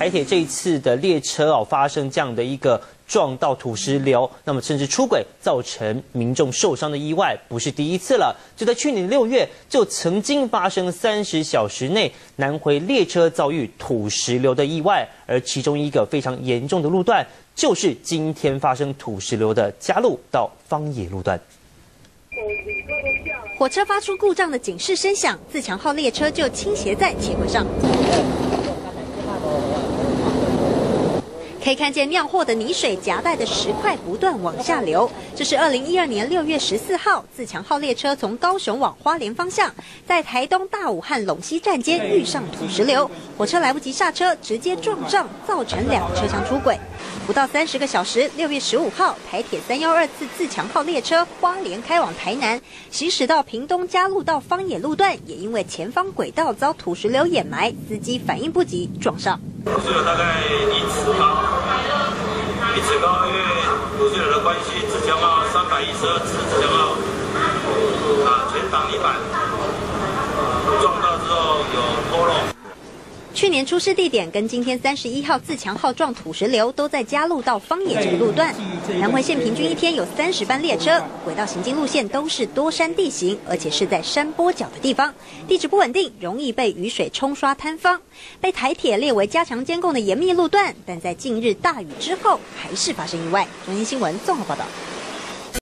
台铁这一次的列车哦发生这样的一个撞到土石流，那么甚至出轨造成民众受伤的意外，不是第一次了。就在去年六月，就曾经发生三十小时内南回列车遭遇土石流的意外，而其中一个非常严重的路段，就是今天发生土石流的嘉路到方野路段。火车发出故障的警示声响，自强号列车就倾斜在铁轨上。可以看见酿货的泥水夹带的石块不断往下流。这是二零一二年六月十四号自强号列车从高雄往花莲方向，在台东大武和陇西站间遇上土石流，火车来不及刹车，直接撞上，造成两车厢出轨。不到三十个小时，六月十五号，台铁三幺二次自强号列车花莲开往台南，行驶到屏东嘉路到方野路段，也因为前方轨道遭土石流掩埋，司机反应不及撞上。土石流大概一尺高，一尺高，因为土石流的关系，自强号三百一十二次自强号啊全挡泥板撞到之后有。年出事地点跟今天三十一号自强号撞土石流都在嘉路到方野这个路段。南回线平均一天有三十班列车，轨道行经路线都是多山地形，而且是在山坡角的地方，地质不稳定，容易被雨水冲刷坍方。被台铁列为加强监控的严密路段，但在近日大雨之后，还是发生意外。中央新闻综合报道。